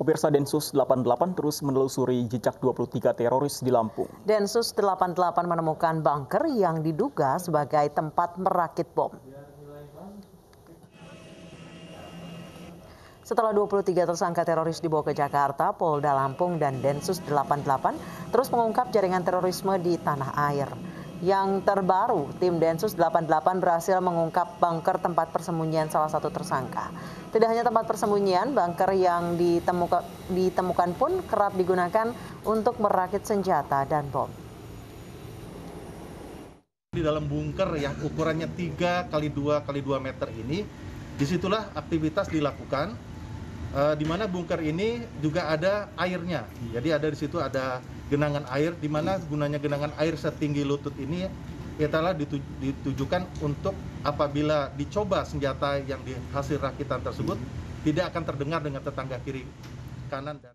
Pemirsa Densus 88 terus menelusuri jejak 23 teroris di Lampung. Densus 88 menemukan bunker yang diduga sebagai tempat merakit bom. Setelah 23 tersangka teroris dibawa ke Jakarta, Polda Lampung dan Densus 88 terus mengungkap jaringan terorisme di tanah air. Yang terbaru, tim Densus 88 berhasil mengungkap bunker tempat persembunyian salah satu tersangka. Tidak hanya tempat persembunyian, bunker yang ditemukan, ditemukan pun kerap digunakan untuk merakit senjata dan bom. Di dalam bunker yang ukurannya 3 kali 2 kali 2 meter ini, di situlah aktivitas dilakukan, uh, di mana bunker ini juga ada airnya. Jadi ada di situ ada genangan air di mana gunanya genangan air setinggi lutut ini ialah ditujukan untuk apabila dicoba senjata yang dihasil rakitan tersebut tidak akan terdengar dengan tetangga kiri kanan dan